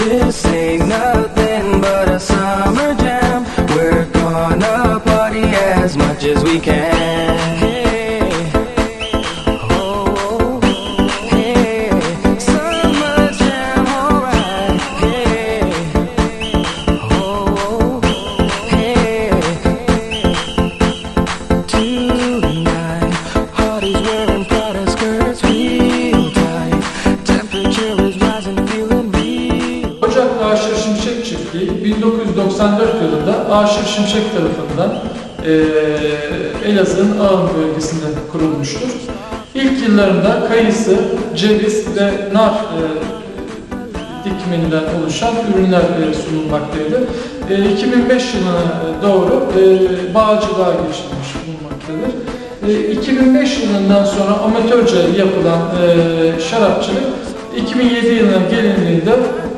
This ain't nothing but a summer jam. We're gonna party as much as we can. 1994 yılında Aşık Şimşek tarafından e, Elazığ'ın Ağın bölgesinde kurulmuştur. İlk yıllarında kayısı, ceviz ve nar e, dikmeninden oluşan ürünler e, sunulmaktaydı. E, 2005 yılına doğru e, bağcılığa geçilmiş bulunmaktadır. E, 2005 yılından sonra amatörce yapılan e, şarapçılık 2007 yılına gelindiğinde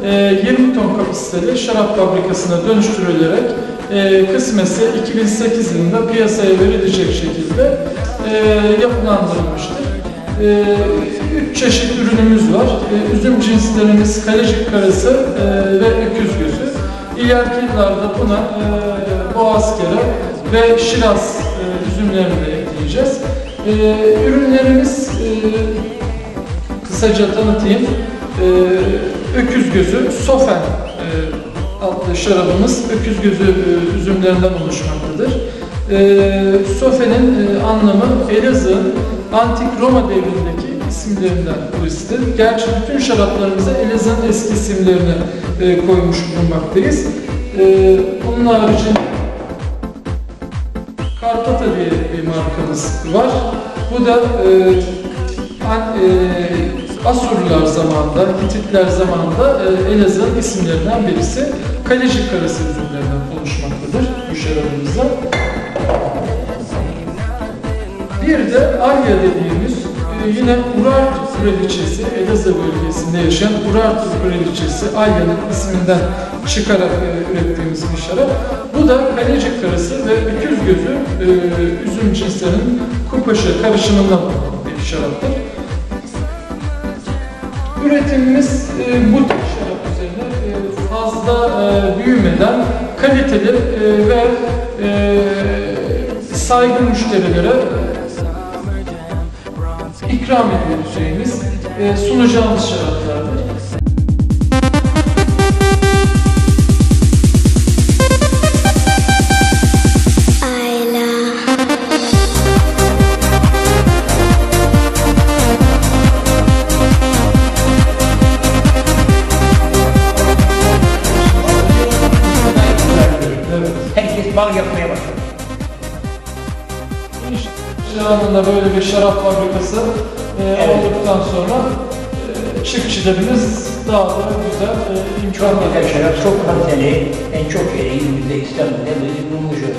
e, 20 ton kapasiteli şarap fabrikasına dönüştürülerek e, kısmetse 2008 yılında piyasaya verilecek şekilde e, yapılandırılmıştır. E, üç çeşit ürünümüz var. E, üzüm cinslerimiz kalecik karası e, ve öküz gözü. İleriki yıllarda buna e, boğazkere ve şiraz e, üzümlerini de ekleyeceğiz. E, ürünlerimiz e, kısaca tanıtayım. E, öküz gözü, sofen e, adlı şarabımız öküz gözü e, üzümlerinden oluşmaktadır. E, sofenin e, anlamı Elazığ'ın antik Roma devrindeki isimlerinden birisidir. Gerçi bütün şaraplarımıza Elazığ'ın eski isimlerini e, koymuş bulunmaktayız. E, bunun haricinde Karpata diye bir markamız var. Bu da e, an, e, Asurlular zamanında, Hititler zamanında e, Elazığ'ın isimlerinden birisi. Kalecik karası üzümlerinden oluşmaktadır bu şarabımızda. Bir de Alya dediğimiz e, yine Urartu Kraliçesi, Elazığ bölgesinde yaşayan Urartu Kraliçesi Alya'nın isminden çıkarak e, ürettiğimiz bir şarap. Bu da kalecik karası ve öküz gözü e, üzüm cinslerinin kupaşı karışımından bir şaraptır. Üretimimiz e, bu tip şarap üzerine e, fazla e, büyümeden kaliteli e, ve e, saygın müşterilere ikram edeceğimiz, e, sunacağımız şaraplardır. Bal yapmaya başladı. İnşallah böyle bir şarap fabrikası e, Evet. olduktan sonra e, çiftçilerimiz daha da güzel e, Çok imkanlar güzel şarap, çok kaliteli. En çok yeri İzmir'de, İstanbul'da böyle bulmuşuz.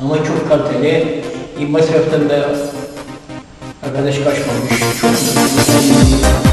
Ama çok kaliteli. Masraftan da arkadaş kaçmamış. Çok.